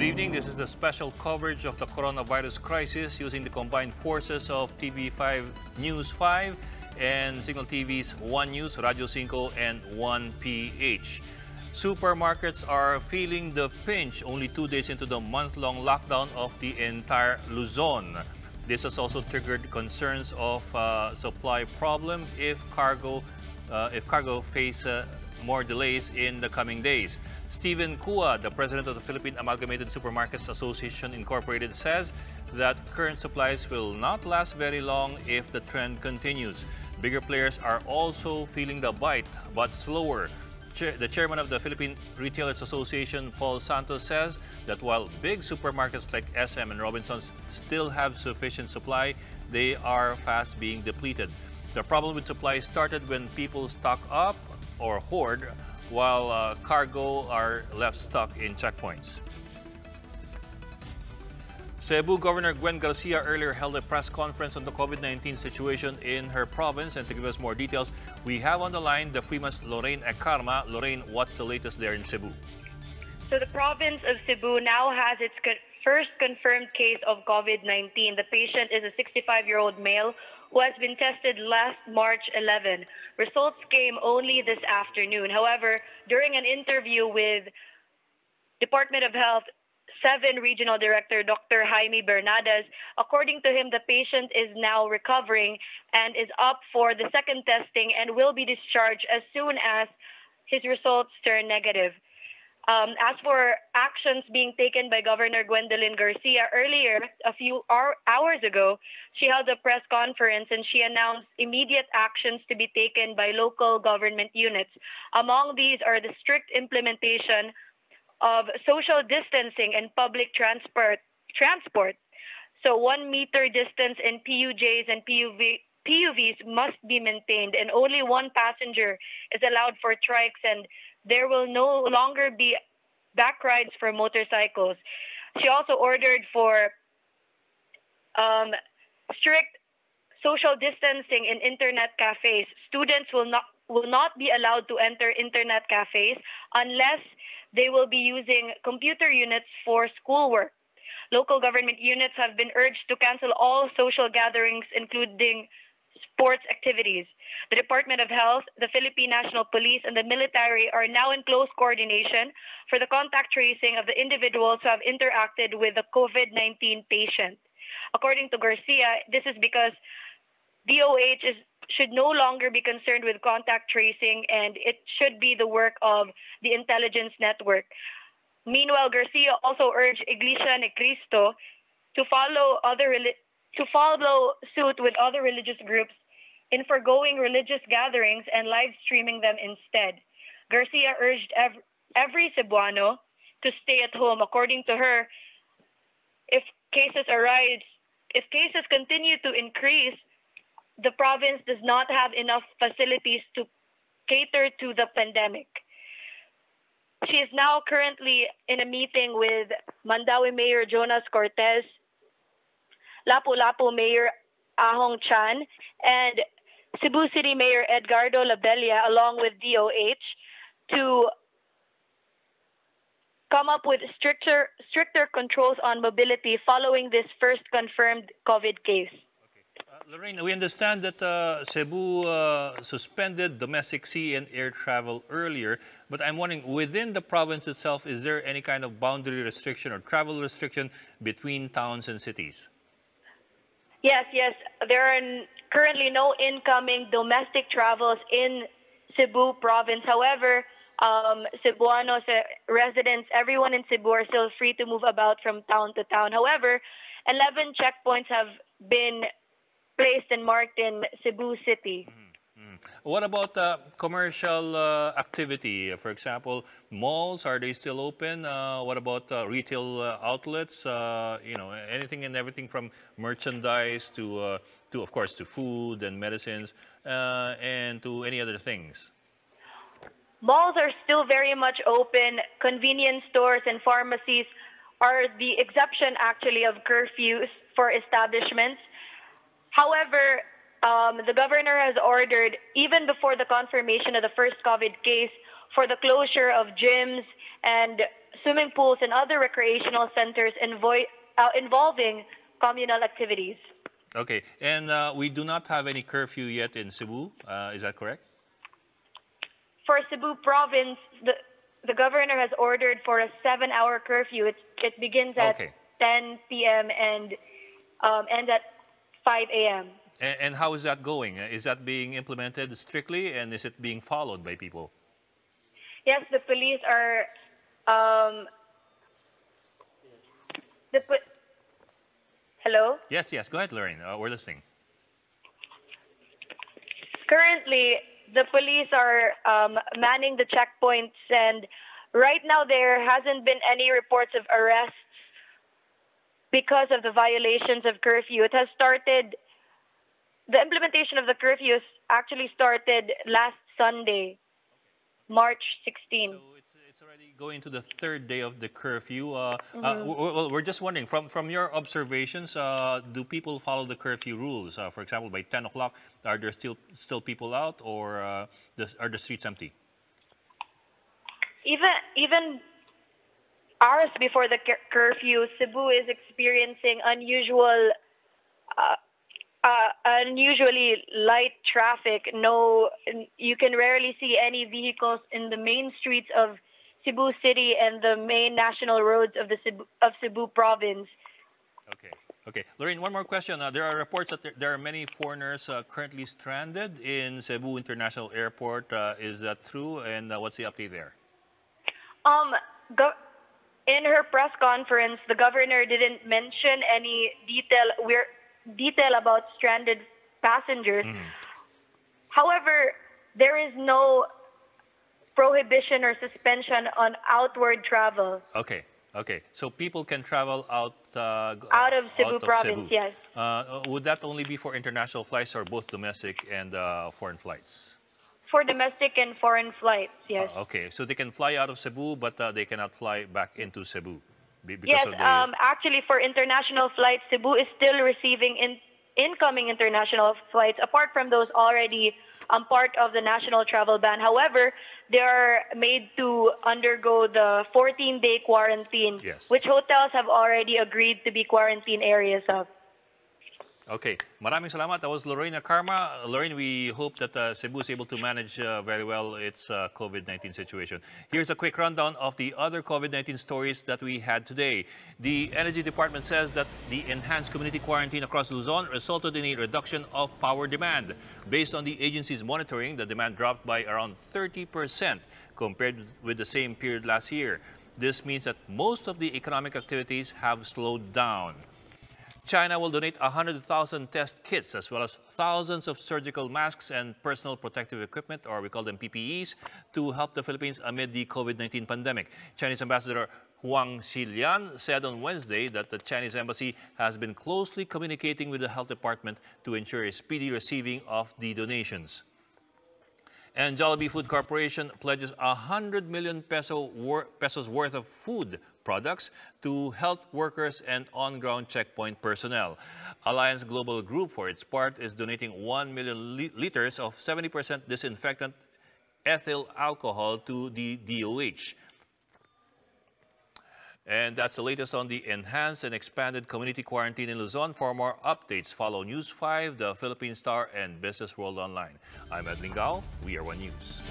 Good evening. This is the special coverage of the coronavirus crisis using the combined forces of TV5 News 5 and Cignal TV's One News, Radio 5, and 1PH. Supermarkets are feeling the pinch only two days into the month-long lockdown of the entire Luzon. This has also triggered concerns of uh, supply problem if cargo uh, if cargo face uh, more delays in the coming days. Steven Cua, the president of the Philippine Amalgamated Supermarkets Association Incorporated, says that current supplies will not last very long if the trend continues. Bigger players are also feeling the bite, but slower. The chairman of the Philippine Retailers Association, Paul Santos, says that while big supermarkets like SM and Robinsons still have sufficient supply, they are fast being depleted. The problem with supply started when people stock up or hoard while uh, cargo are left stuck in checkpoints. Cebu Governor Gwen Garcia earlier held a press conference on the COVID-19 situation in her province. And to give us more details, we have on the line the Freeman's Lorraine Ecarma. Lorraine, what's the latest there in Cebu? So the province of Cebu now has its first confirmed case of COVID-19. The patient is a 65-year-old male who has been tested last March 11. Results came only this afternoon. However, during an interview with Department of Health 7 Regional Director Dr. Jaime Bernadas, according to him, the patient is now recovering and is up for the second testing and will be discharged as soon as his results turn negative. Um, as for actions being taken by Governor Gwendolyn Garcia earlier, a few hours ago, she held a press conference and she announced immediate actions to be taken by local government units. Among these are the strict implementation of social distancing and public transport. Transport. So one meter distance in PUJs and PUV, PUVs must be maintained, and only one passenger is allowed for trikes and there will no longer be back rides for motorcycles. She also ordered for um, strict social distancing in internet cafes. Students will not will not be allowed to enter internet cafes unless they will be using computer units for schoolwork. Local government units have been urged to cancel all social gatherings, including sports activities. The Department of Health, the Philippine National Police, and the military are now in close coordination for the contact tracing of the individuals who have interacted with the COVID 19 patient. According to Garcia, this is because DOH is, should no longer be concerned with contact tracing and it should be the work of the intelligence network. Meanwhile, Garcia also urged Iglesia Ni Cristo to follow other to follow suit with other religious groups in foregoing religious gatherings and live streaming them instead. Garcia urged every, every Cebuano to stay at home. According to her, if cases arise, if cases continue to increase, the province does not have enough facilities to cater to the pandemic. She is now currently in a meeting with Mandaue Mayor Jonas Cortes Lapu-Lapu Mayor Ahong Chan, and Cebu City Mayor Edgardo Labella, along with DOH, to come up with stricter stricter controls on mobility following this first confirmed COVID case. Uh, Lorraine, we understand that uh, Cebu uh, suspended domestic sea and air travel earlier, but I'm wondering, within the province itself, is there any kind of boundary restriction or travel restriction between towns and cities? Yes, yes. There are currently no incoming domestic travels in Cebu province. However, um, Cebuanos, uh, residents, everyone in Cebu are still free to move about from town to town. However, 11 checkpoints have been placed and marked in Cebu City. Mm -hmm. What about uh, commercial uh, activity? For example, malls, are they still open? Uh, what about uh, retail uh, outlets? Uh, you know, anything and everything from merchandise to, to of course, to food and medicines and to any other things? Malls are still very much open. Convenience stores and pharmacies are the exception, actually, of curfews for establishments. However, um, the governor has ordered, even before the confirmation of the first COVID case, for the closure of gyms and swimming pools, and other recreational centers invo- uh, involving communal activities. Okay, and uh, we do not have any curfew yet in Cebu. Uh, is that correct? For Cebu province, the, the governor has ordered for a seven-hour curfew. It, it begins at Okay. 10 p.m. and um, ends at 5 a.m. And, and how is that going? Uh, Is that being implemented strictly, and is it being followed by people? Yes, the police are. Um, the po- Hello. Yes, yes. Go ahead, Lorraine. Uh, we're listening. Currently, the police are um, manning the checkpoints, and right now there hasn't been any reports of arrests because of the violations of curfew. It has started. The implementation of the curfew actually started last Sunday, March 16. So it's, it's already going to the third day of the curfew. Uh, uh, Mm-hmm. w- w- well, we're just wondering, from, from your observations, uh, do people follow the curfew rules? Uh, for example, by 10 o'clock, are there still still people out, or uh, are the streets empty? even even hours before the cur- curfew, Cebu is experiencing unusual, uh, unusually light traffic. No, you can rarely see any vehicles in the main streets of Cebu City and the main national roads of the Cebu, of Cebu province. Okay. Okay. Lorraine, one more question. Uh, there are reports that there, there are many foreigners uh, currently stranded in Cebu International Airport. Uh, is that true? And uh, what's the update there? Um, in her press conference, the governor didn't mention any detail we're, detail about stranded passengers. However, there is no prohibition or suspension on outward travel. Okay. Okay. So people can travel out uh, Out of Cebu out province, Cebu. yes. Uh, Uh, would that only be for international flights or both domestic and uh, foreign flights? For domestic and foreign flights, yes. Okay. So they can fly out of Cebu, but uh, they cannot fly back into Cebu because yes, the. um, actually, for international flights, Cebu is still receiving in, incoming international flights, apart from those already um, part of the national travel ban. However, they are made to undergo the 14 day quarantine, Yes. which hotels have already agreed to be quarantine areas of. Okay. Maraming salamat. That was Lorraine Ecarma. Lorraine, we hope that uh, Cebu is able to manage uh, very well its uh, COVID-19 situation. Here's a quick rundown of the other COVID-19 stories that we had today. The Energy Department says that the enhanced community quarantine across Luzon resulted in a reduction of power demand. Based on the agency's monitoring, the demand dropped by around 30% compared with the same period last year. This means that most of the economic activities have slowed down. China will donate 100,000 test kits as well as thousands of surgical masks and personal protective equipment, or we call them PPEs, to help the Philippines amid the COVID-19 pandemic. Chinese Ambassador Huang Xilian said on Wednesday that the Chinese embassy has been closely communicating with the health department to ensure a speedy receiving of the donations. And Jollibee Food Corporation pledges 100 million peso wor- pesos worth of food products to health workers and on-ground checkpoint personnel. Alliance Global Group, for its part, is donating 1 million li- liters of 70% disinfectant ethyl alcohol to the DOH. And that's the latest on the enhanced and expanded community quarantine in Luzon. For more updates, follow News 5, the Philippine Star, and Business World Online. I'm Ed Lingao. We are One News.